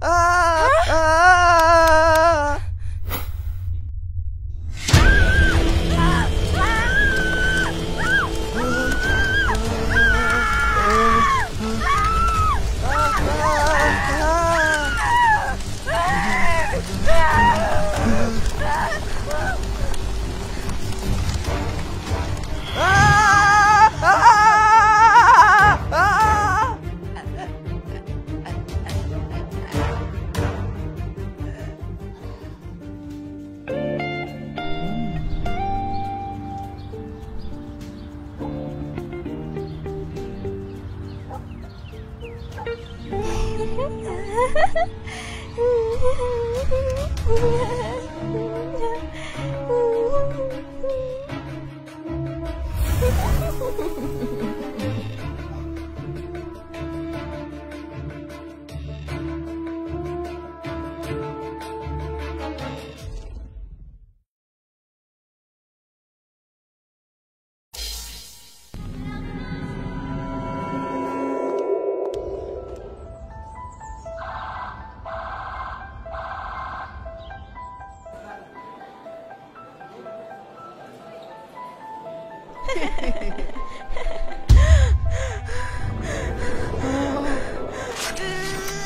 ah! Yeah.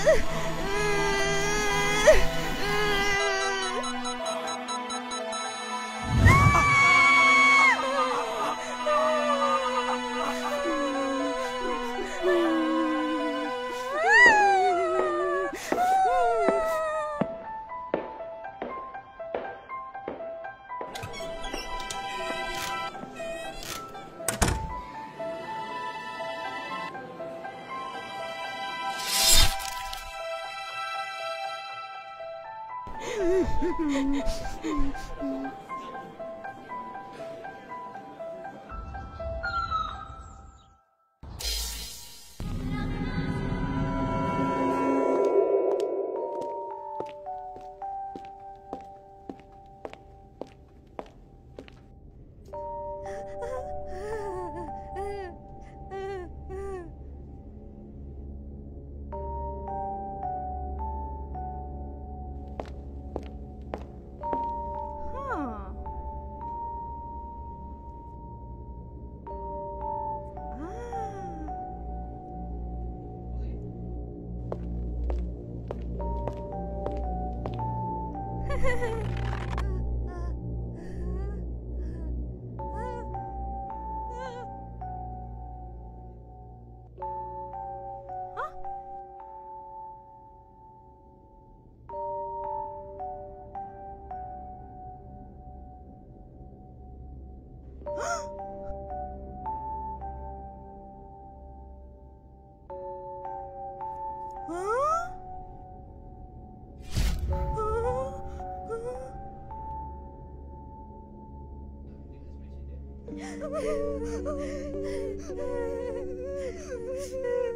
Uh, uh. 嗯嗯嗯 Ha ha ha! Oh, my God.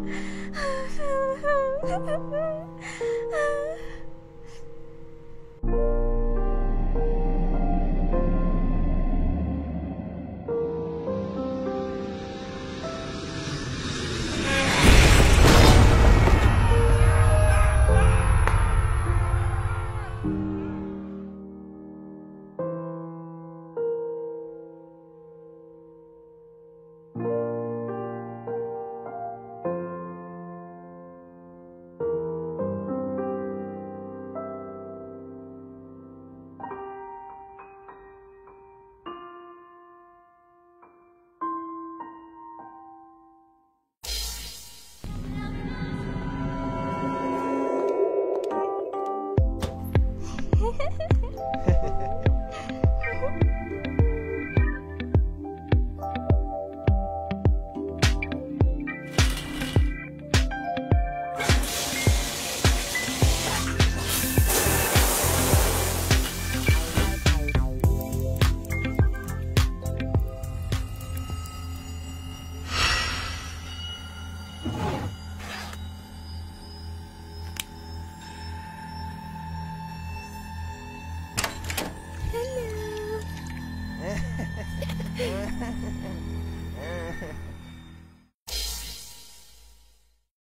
啊啊啊啊啊！